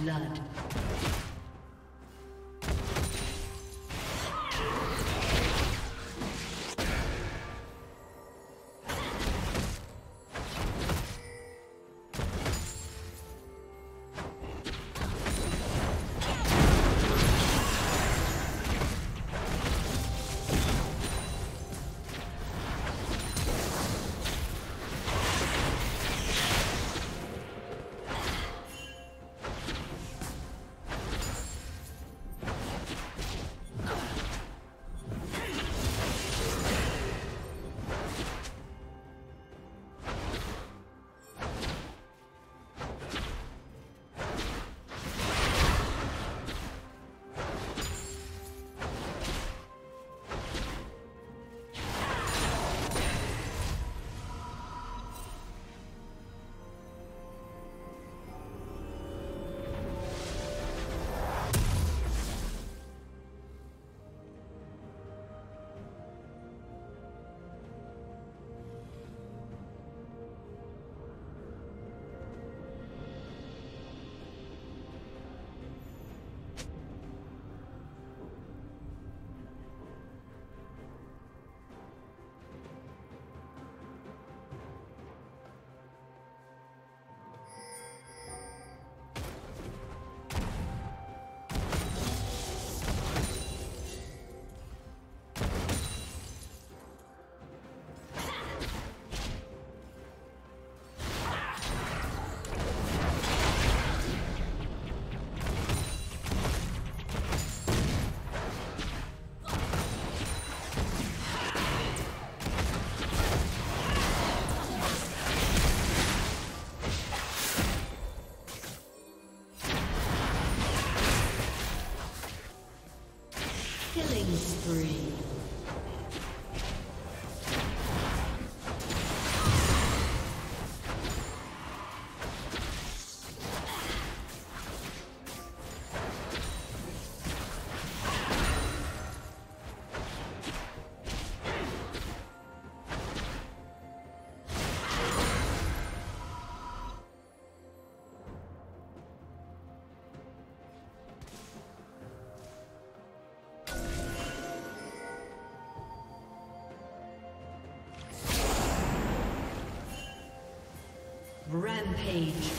Blood. Killing spree. Rampage.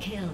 Kill.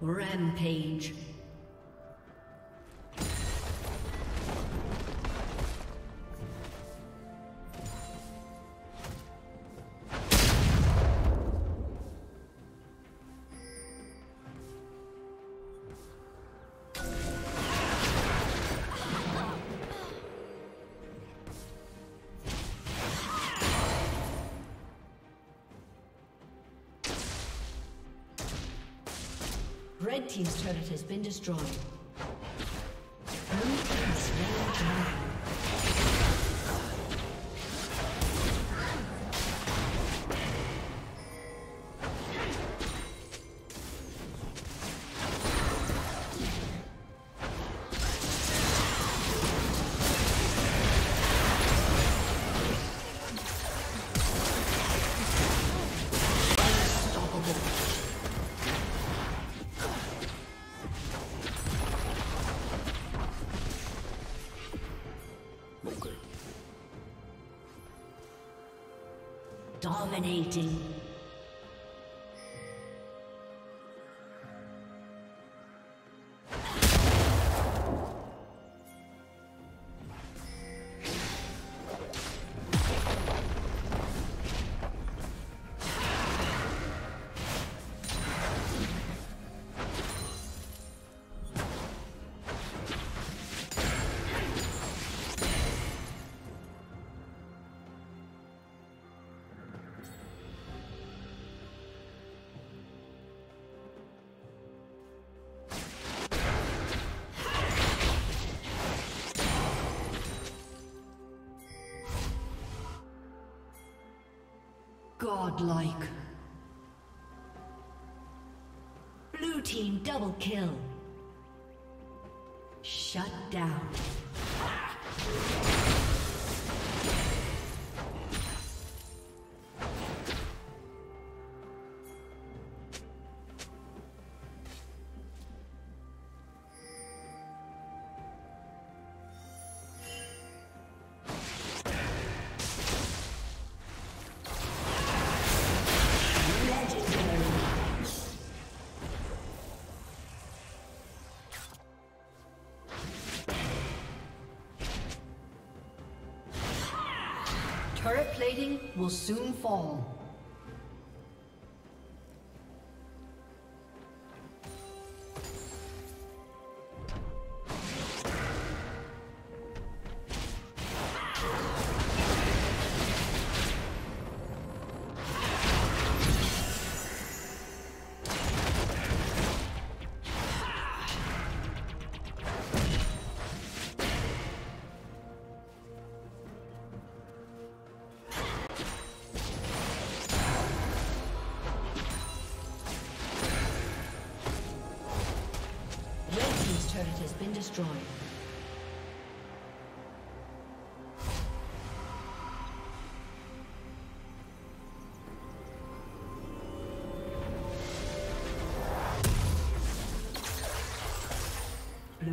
Rampage. Has been destroyed. Dominating. Godlike. Blue team double kill. Shut down. Will soon fall.